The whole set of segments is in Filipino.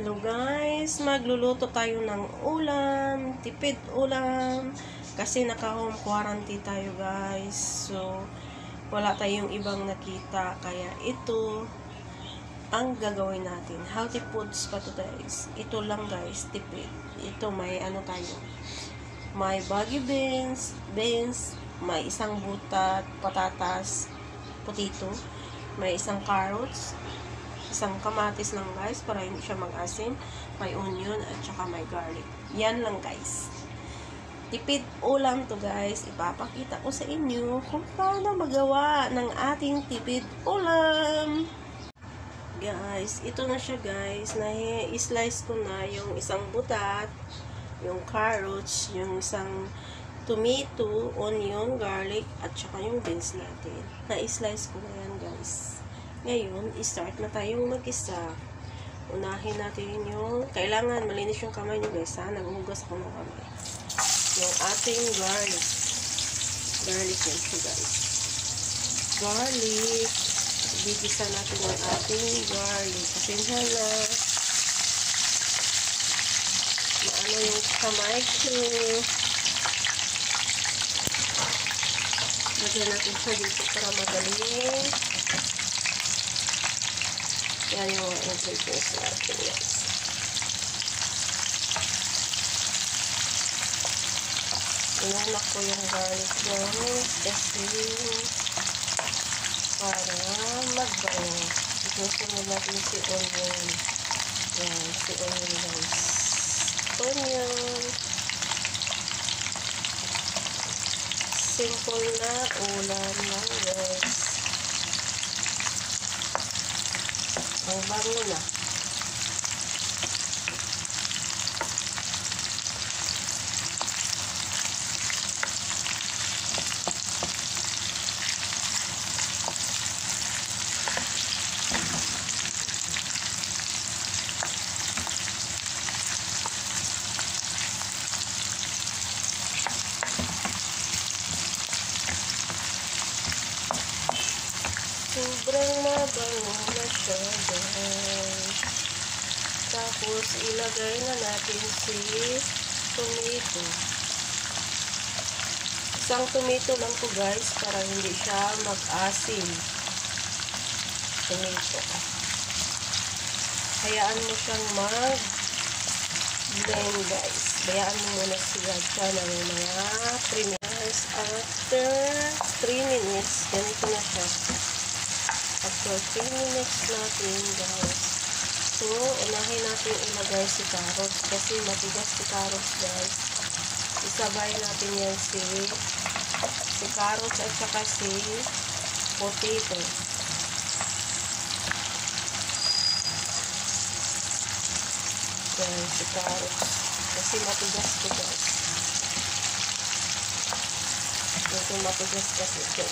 Hello guys, magluluto tayo ng ulam, tipid ulam, kasi naka-home quarantine tayo guys. So, wala tayong ibang nakita, kaya ito ang gagawin natin. Healthy foods pa to guys. Ito lang guys, tipid. Ito may ano tayo, may baggy beans, beans, may isang butat, patatas, potato, may isang carrots, isang kamatis lang guys para hindi siya mag-asim. May onion at saka may garlic. Yan lang guys. Tipid ulam to guys. Ipapakita ko sa inyo kung paano magawa ng ating tipid ulam. Guys, ito na siya guys. Na-slice ko na yung isang butat, yung carrots, yung isang tomato, onion, garlic, at saka yung beans natin. Na-slice ko na yan guys. Ngayon, start na tayong mag-isa. Unahin natin yung, kailangan malinis yung kamay nyo guys ha. Naghuhugas ako ng kamay. Yung ating garlic. Garlic yan siya guys. Garlic. Bigisa natin yung ating garlic. Pasensya na. Maano yung kamay ko. Lagyan natin siya dito para magaling. Yan yung mga ingredients natin guys. Inanak ko yung garlic guys kasi para magbango. Isusunod natin si onion. Yan, si onion guys. Onion. Simple na ulam lang bango na. Sobrang mabango na siya, guys. Tapos, ilagay na natin si tomato. Isang tomato lang to guys, para hindi siya mag-asim. Tomato. Hayaan mo siyang mag-blend, guys. Hayaan mo muna siya siya ng mga 3 minutes. After 3 minutes, ganito na siya after 3 minutes natin guys so unahin natin ilagay si carrots kasi matigas si carrots guys. Isabay natin yan si si carrots at saka si potato. Yan si carrots. Kasi matigas ko guys. Ito matigas kasi ito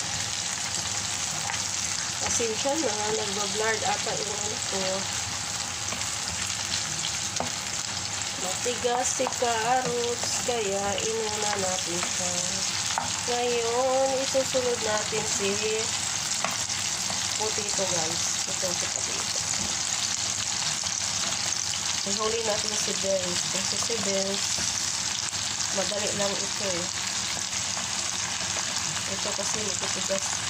pasensya na, nagbablard ata yung ano ko. Matigas si carrots, kaya inuna natin siya. Ngayon, isusunod natin si potato guys. Ito si potato. Ihuli natin si beans. Kasi si beans, madali lang ito. Ito kasi matitigas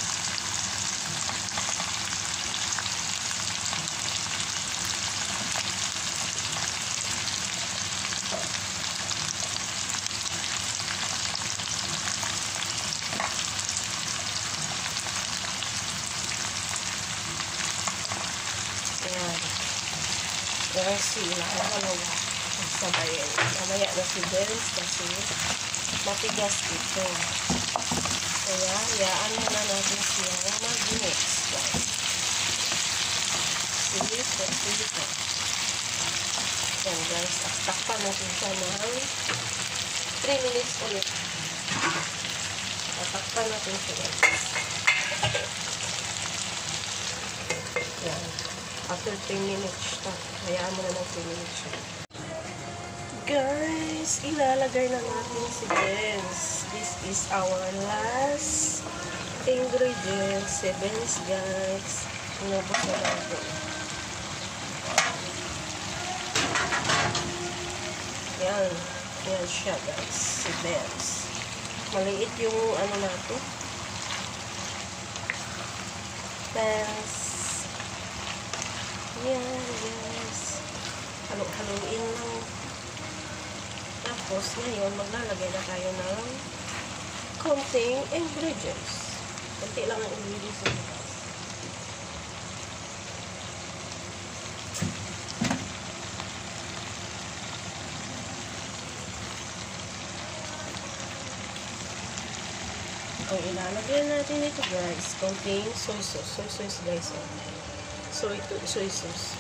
Ayan. Kasi, nakakalawa. Sabayin. Mamaya na si Benz kasi matigas ito. Kaya, hayaan muna natin siya mag-mix. Dito, dito. Ayan guys, takpan natin siya ng 3 minutes ulit. Takpan natin siya guys. Ayan. After 3 minutes, stop. Hayaan mo na ng 3 minutes siya. Guys, ilalagay na natin si Benz. This is our last ingredients. Si Benz, guys. Inubos na natin. Yan. Yan siya guys. Si Benz. Maliit yung ano na to. Yan guys. Halo-haloin lang. Tapos ngayon maglalagay na tayo ng konting ingredients. Konti lang ang ingredients nito. Ang ilalagay natin ito guys, konting soy sauce. Soy sauce guys. Oh. Soy, soy sauce.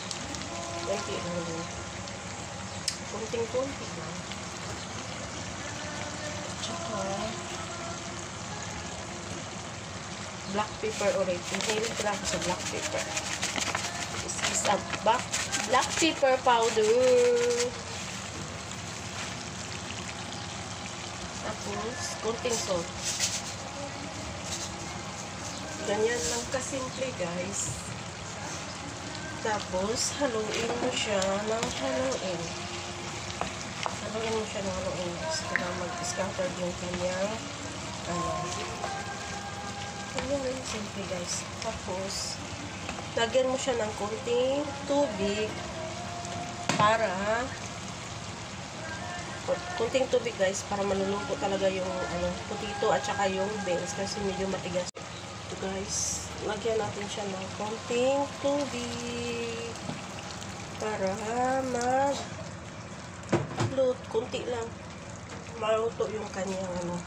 Konti lang din. Konting-konti lang. Tsaka black pepper ulit. Mahilig pala ako sa black pepper. This is a black, black pepper powder. Tapos, konting salt. Ganyan lang kasimple guys. Tapos, haluin mo siya ng haluin. Haluin mo siya ng haluin. Para mag-scatter yung kanyang ano. Lang simple guys. Tapos, lagyan mo siya ng konting tubig para kunting tubig guys para maluluto talaga yung ano, potato at saka yung beans kasi medyo matigas ito guys. Lagyan natin siya ng konting tubig para mag lut kunti lang. Maluto yung kanyang ano.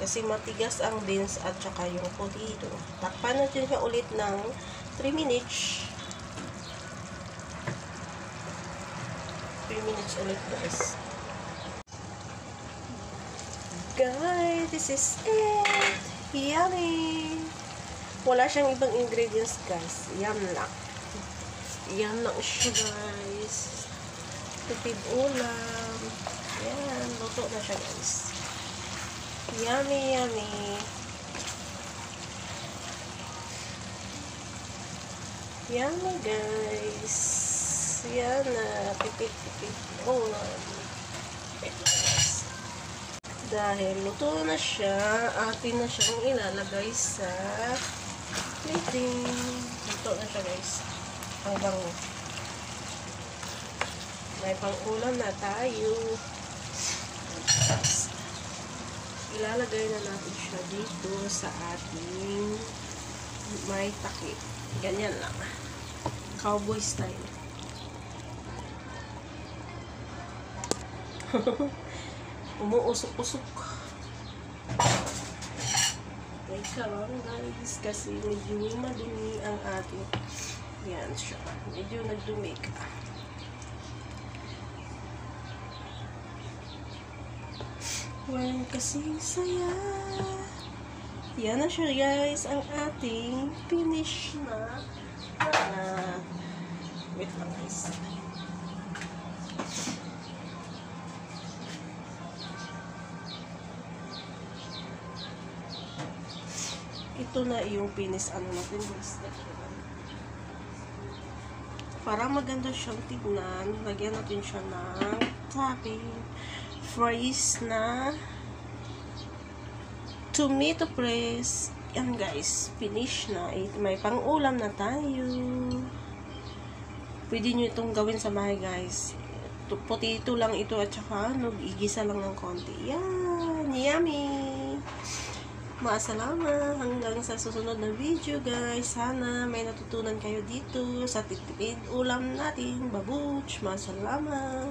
Kasi matigas ang beans at saka yung potato takpan natin siya ulit ng 3 minutes. 3 minutes ulit guys. Guys, this is it. Yummy. Wala siyang ibang ingredients, guys. Yum lang. Yum lang siya, guys. Tipid ulam. Yan, luto na siya, guys. Yummy, yummy. Yummy, guys. Yan na. Tipid-tipid ulam. Guys dahil luto na siya, atin na siyang ilalagay sa plating. Luto na siya guys. Hanggang may pang-ulam na tayo. Ilalagay na natin siya dito sa ating may takip. Ganyan lang. Cowboy style. umuusok-usok. Lang guys, kasi medyo madumi ang ating yan siya. Medyo nagdumi ka. Well, kasi saya. Yan na siya guys, ang ating finish na na wait lang guys. Ito na yung finish ano natin guys. Para maganda siyang tignan, lagyan natin siya ng topping. Fries na tomato press. Yan guys, finish na. May pang-ulam na tayo. Pwede nyo itong gawin sa bahay guys. Potato lang ito at saka ano, igisa lang ng konti. Yan, yummy! Maasalama hanggang sa susunod na video guys. Sana may natutunan kayo dito sa titipid ulam natin. Babuch! Maasalama!